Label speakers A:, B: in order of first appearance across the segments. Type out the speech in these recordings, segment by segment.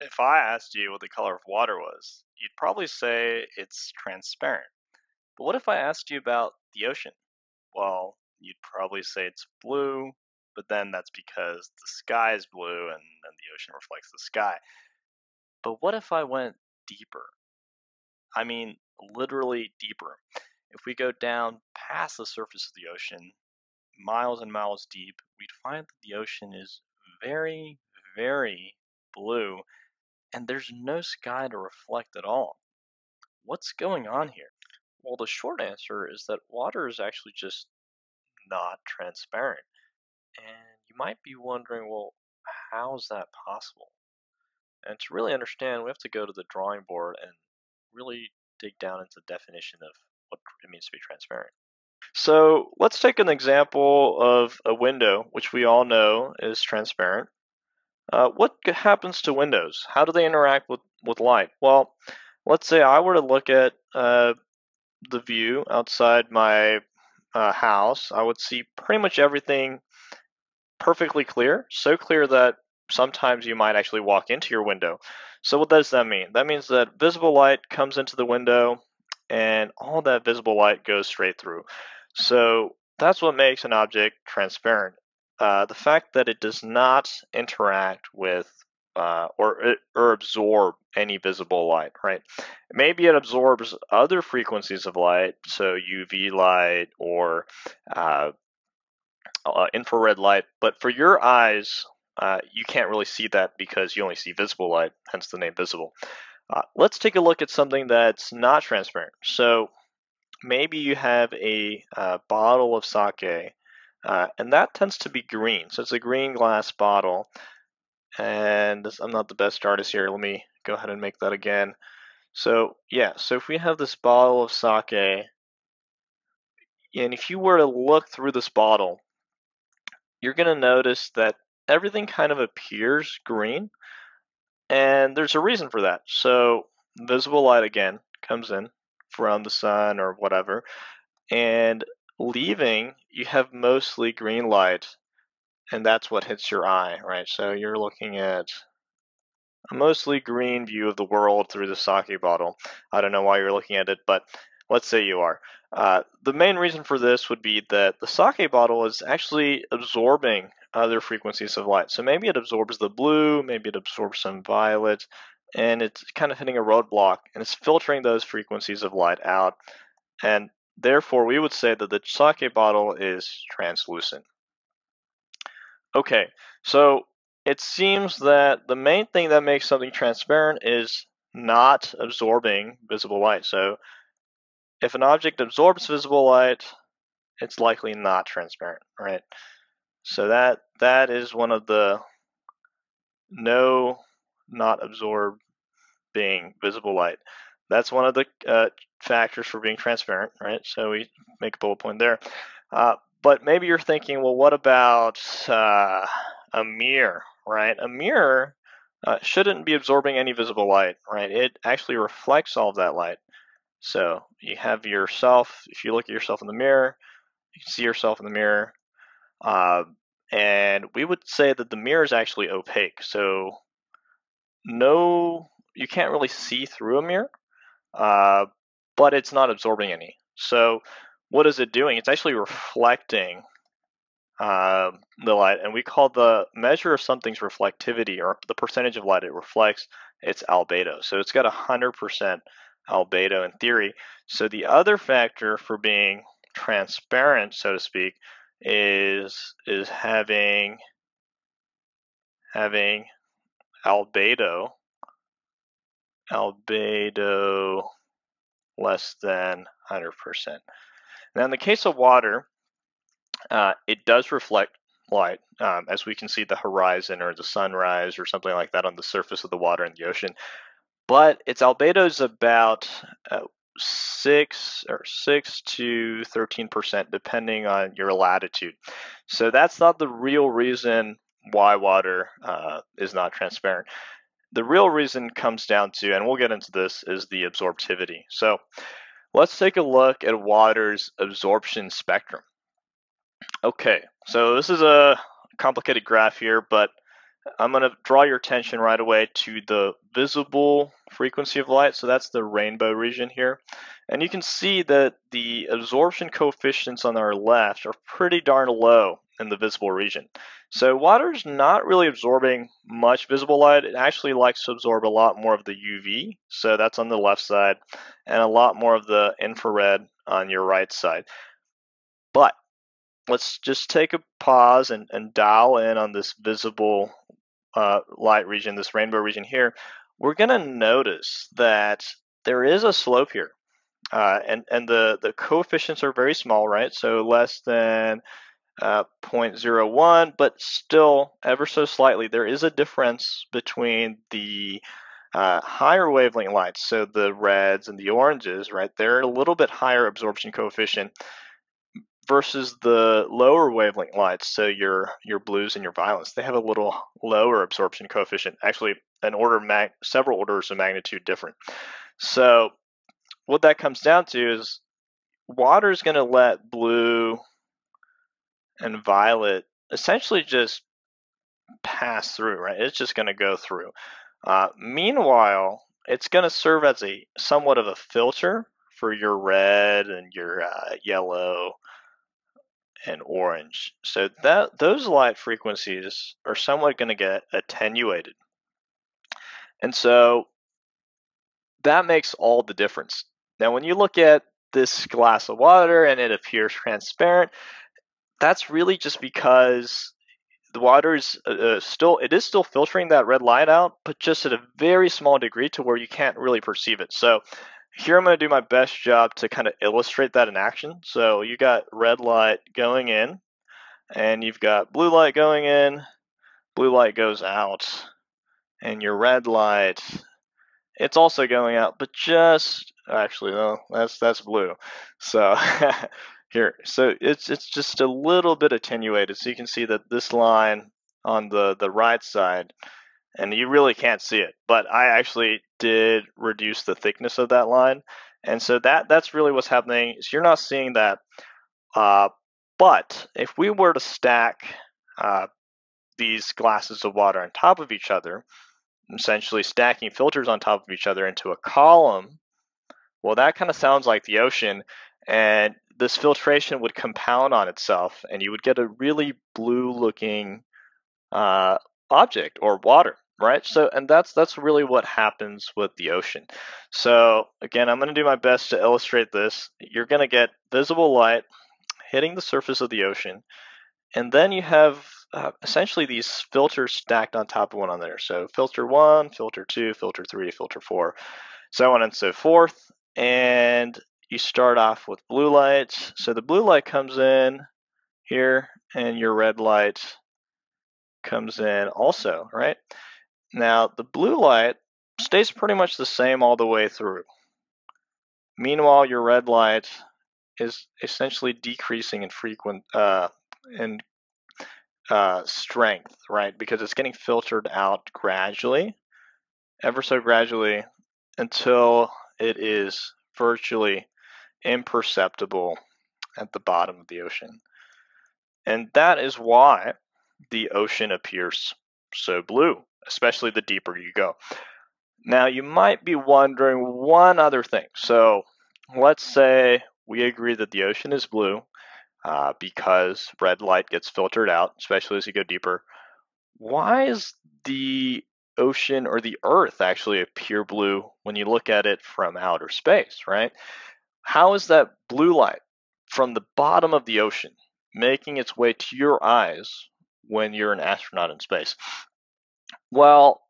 A: If I asked you what the color of water was, you'd probably say it's transparent. But what if I asked you about the ocean? Well, you'd probably say it's blue, but then that's because the sky is blue and, and the ocean reflects the sky. But what if I went deeper? I mean, literally deeper. If we go down past the surface of the ocean, miles and miles deep, we'd find that the ocean is very, very blue and there's no sky to reflect at all. What's going on here? Well, the short answer is that water is actually just not transparent. And you might be wondering, well, how is that possible? And to really understand, we have to go to the drawing board and really dig down into the definition of what it means to be transparent. So let's take an example of a window, which we all know is transparent. Uh, what happens to windows? How do they interact with, with light? Well, let's say I were to look at uh, the view outside my uh, house, I would see pretty much everything perfectly clear, so clear that sometimes you might actually walk into your window. So what does that mean? That means that visible light comes into the window and all that visible light goes straight through. So that's what makes an object transparent. Uh, the fact that it does not interact with uh, or or absorb any visible light, right? Maybe it absorbs other frequencies of light, so UV light or uh, uh, infrared light, but for your eyes, uh, you can't really see that because you only see visible light, hence the name visible. Uh, let's take a look at something that's not transparent. So maybe you have a uh, bottle of sake, uh, and that tends to be green. So it's a green glass bottle. And this, I'm not the best artist here. Let me go ahead and make that again. So yeah, so if we have this bottle of sake, and if you were to look through this bottle, you're going to notice that everything kind of appears green. And there's a reason for that. So visible light again comes in from the sun or whatever. And leaving, you have mostly green light. And that's what hits your eye, right? So you're looking at a mostly green view of the world through the sake bottle. I don't know why you're looking at it, but let's say you are. Uh, the main reason for this would be that the sake bottle is actually absorbing other frequencies of light. So maybe it absorbs the blue, maybe it absorbs some violet, and it's kind of hitting a roadblock and it's filtering those frequencies of light out. And therefore, we would say that the sake bottle is translucent. Okay, so it seems that the main thing that makes something transparent is not absorbing visible light. So if an object absorbs visible light, it's likely not transparent, right? So that that is one of the no not absorb being visible light. That's one of the uh, factors for being transparent, right? So we make a bullet point there. Uh, but maybe you're thinking, well, what about uh, a mirror, right? A mirror uh, shouldn't be absorbing any visible light, right? It actually reflects all of that light. So you have yourself, if you look at yourself in the mirror, you can see yourself in the mirror. Uh, and we would say that the mirror is actually opaque. So no, you can't really see through a mirror, uh, but it's not absorbing any. So what is it doing? It's actually reflecting uh, the light, and we call the measure of something's reflectivity or the percentage of light it reflects its albedo. So it's got 100% albedo in theory. So the other factor for being transparent, so to speak, is is having having albedo albedo less than 100%. Now in the case of water, uh, it does reflect light, um, as we can see the horizon or the sunrise or something like that on the surface of the water in the ocean but its albedo is about uh, six or six to thirteen percent, depending on your latitude. So that's not the real reason why water uh, is not transparent. The real reason comes down to, and we'll get into this, is the absorptivity. So let's take a look at water's absorption spectrum. Okay, so this is a complicated graph here, but I'm going to draw your attention right away to the visible frequency of light. So that's the rainbow region here. And you can see that the absorption coefficients on our left are pretty darn low in the visible region. So water's not really absorbing much visible light. It actually likes to absorb a lot more of the UV. So that's on the left side and a lot more of the infrared on your right side. But let's just take a pause and, and dial in on this visible uh, light region, this rainbow region here, we're going to notice that there is a slope here. Uh, and and the, the coefficients are very small, right? So less than uh, 0.01, but still ever so slightly. There is a difference between the uh, higher wavelength lights, so the reds and the oranges, right? They're a little bit higher absorption coefficient versus the lower wavelength lights, so your your blues and your violets, they have a little lower absorption coefficient, actually an order mag several orders of magnitude different. So what that comes down to is water is going to let blue and violet essentially just pass through, right? It's just going to go through. Uh, meanwhile, it's going to serve as a somewhat of a filter for your red and your uh, yellow and orange. So that those light frequencies are somewhat going to get attenuated. And so that makes all the difference. Now when you look at this glass of water and it appears transparent, that's really just because the water is uh, uh, still it is still filtering that red light out, but just at a very small degree to where you can't really perceive it. So here I'm going to do my best job to kind of illustrate that in action. So you got red light going in, and you've got blue light going in, blue light goes out, and your red light, it's also going out, but just actually no, that's that's blue. So here, so it's it's just a little bit attenuated. So you can see that this line on the the right side and you really can't see it. But I actually did reduce the thickness of that line, and so that that's really what's happening. Is you're not seeing that. Uh, but if we were to stack uh, these glasses of water on top of each other, essentially stacking filters on top of each other into a column, well, that kind of sounds like the ocean, and this filtration would compound on itself, and you would get a really blue-looking uh, object or water right? So and that's that's really what happens with the ocean. So again i'm going to do my best to illustrate this. You're going to get visible light hitting the surface of the ocean and then you have uh, essentially these filters stacked on top of one another. So filter one filter two filter three filter four so on and so forth. And you start off with blue lights. so the blue light comes in here and your red light comes in also, right? Now, the blue light stays pretty much the same all the way through. Meanwhile, your red light is essentially decreasing in frequent uh, in uh, strength, right? Because it's getting filtered out gradually, ever so gradually, until it is virtually imperceptible at the bottom of the ocean. And that is why the ocean appears so blue, especially the deeper you go. Now, you might be wondering one other thing. So, let's say we agree that the ocean is blue uh, because red light gets filtered out, especially as you go deeper. Why is the ocean or the earth actually appear blue when you look at it from outer space, right? How is that blue light from the bottom of the ocean making its way to your eyes when you're an astronaut in space? Well,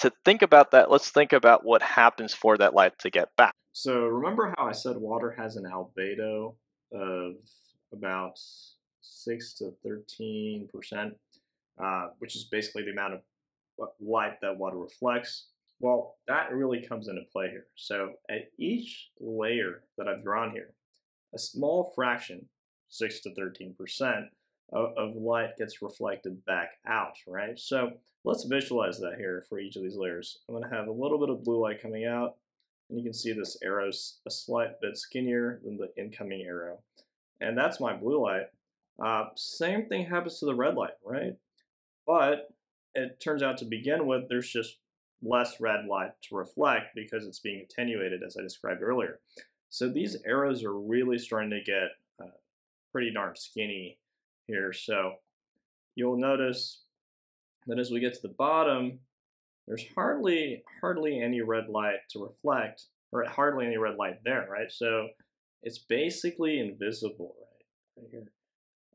A: to think about that, let's think about what happens for that light to get back.
B: So remember how I said water has an albedo of about 6 to 13 percent, uh, which is basically the amount of light that water reflects. Well, that really comes into play here. So at each layer that I've drawn here, a small fraction, 6 to 13 percent, of, of light gets reflected back out, right? So let's visualize that here for each of these layers. I'm going to have a little bit of blue light coming out, and you can see this arrow's a slight bit skinnier than the incoming arrow. And that's my blue light. Uh, same thing happens to the red light, right? But it turns out to begin with, there's just less red light to reflect because it's being attenuated, as I described earlier. So these arrows are really starting to get uh, pretty darn skinny here. So you'll notice that as we get to the bottom, there's hardly hardly any red light to reflect, or hardly any red light there, right? So it's basically invisible, right, right here.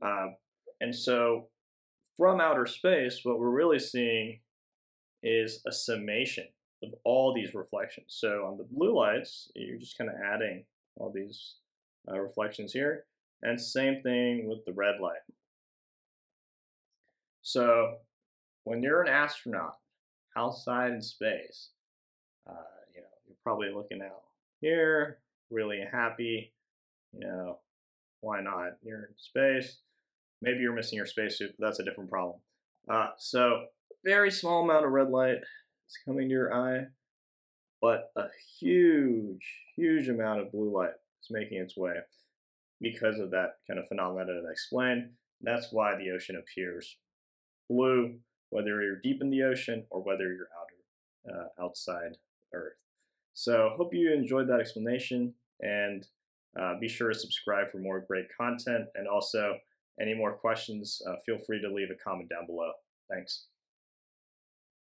B: Uh, and so from outer space, what we're really seeing is a summation of all these reflections. So on the blue lights, you're just kind of adding all these uh, reflections here. And same thing with the red light. So when you're an astronaut outside in space, uh, you know, you're probably looking out here, really happy, you know, why not? You're in space. Maybe you're missing your spacesuit, but that's a different problem. Uh, so very small amount of red light is coming to your eye, but a huge, huge amount of blue light is making its way because of that kind of phenomenon that I explained. That's why the ocean appears blue, whether you're deep in the ocean or whether you're outer, uh, outside Earth. So hope you enjoyed that explanation and uh, be sure to subscribe for more great content. And also, any more questions, uh, feel free to leave a comment down below. Thanks.